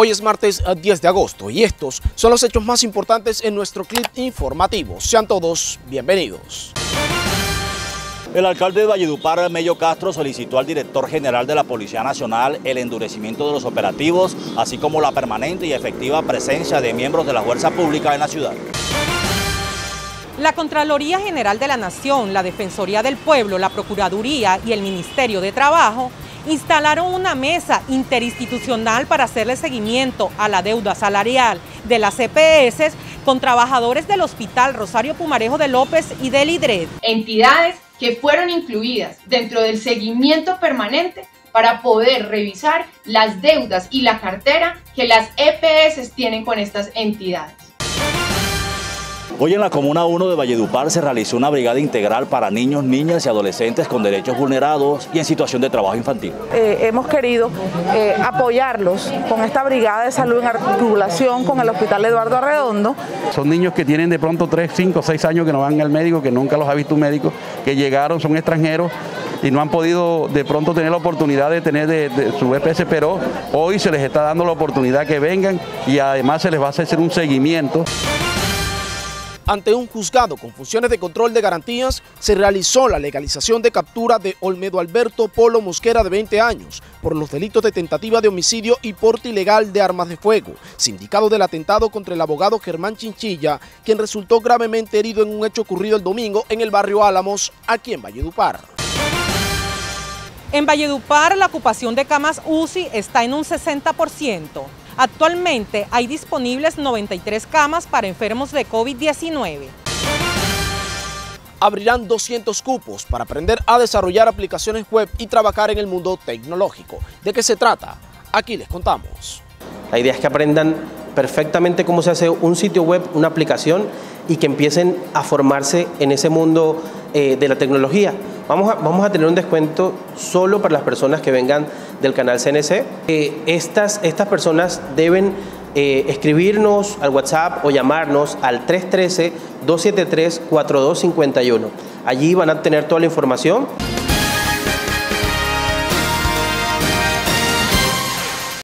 Hoy es martes 10 de agosto y estos son los hechos más importantes en nuestro clip informativo. Sean todos bienvenidos. El alcalde de Valledupar, Mello Castro, solicitó al director general de la Policía Nacional el endurecimiento de los operativos, así como la permanente y efectiva presencia de miembros de la fuerza pública en la ciudad. La Contraloría General de la Nación, la Defensoría del Pueblo, la Procuraduría y el Ministerio de Trabajo instalaron una mesa interinstitucional para hacerle seguimiento a la deuda salarial de las EPS con trabajadores del Hospital Rosario Pumarejo de López y del IDRED. Entidades que fueron incluidas dentro del seguimiento permanente para poder revisar las deudas y la cartera que las EPS tienen con estas entidades. Hoy en la Comuna 1 de Valledupar se realizó una brigada integral para niños, niñas y adolescentes con derechos vulnerados y en situación de trabajo infantil. Eh, hemos querido eh, apoyarlos con esta brigada de salud en articulación con el Hospital Eduardo Arredondo. Son niños que tienen de pronto 3, 5, 6 años que no van al médico, que nunca los ha visto un médico, que llegaron, son extranjeros y no han podido de pronto tener la oportunidad de tener de, su EPS, pero hoy se les está dando la oportunidad que vengan y además se les va a hacer un seguimiento. Ante un juzgado con funciones de control de garantías, se realizó la legalización de captura de Olmedo Alberto Polo Mosquera de 20 años por los delitos de tentativa de homicidio y porte ilegal de armas de fuego, sindicado del atentado contra el abogado Germán Chinchilla, quien resultó gravemente herido en un hecho ocurrido el domingo en el barrio Álamos, aquí en Valledupar. En Valledupar la ocupación de camas UCI está en un 60%. Actualmente hay disponibles 93 camas para enfermos de COVID-19. Abrirán 200 cupos para aprender a desarrollar aplicaciones web y trabajar en el mundo tecnológico. ¿De qué se trata? Aquí les contamos. La idea es que aprendan perfectamente cómo se hace un sitio web, una aplicación y que empiecen a formarse en ese mundo eh, de la tecnología. Vamos a, vamos a tener un descuento solo para las personas que vengan del canal CNC. Eh, estas, personas deben eh, escribirnos al WhatsApp o llamarnos al 313-273-4251. Allí van a tener toda la información.